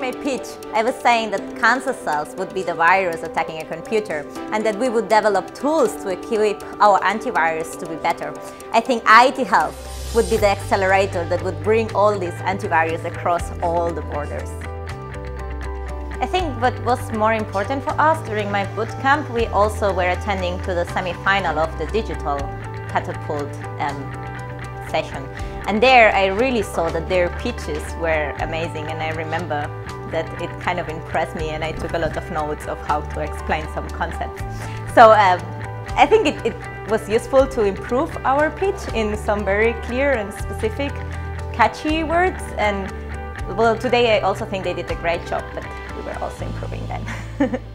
my pitch, I was saying that cancer cells would be the virus attacking a computer and that we would develop tools to equip our antivirus to be better. I think EIT Health would be the accelerator that would bring all these antivirus across all the borders. I think what was more important for us during my bootcamp, we also were attending to the semi-final of the digital catapult um, session. And there I really saw that their pitches were amazing and I remember that it kind of impressed me and I took a lot of notes of how to explain some concepts. So um, I think it, it was useful to improve our pitch in some very clear and specific catchy words and well today I also think they did a great job but we were also improving then.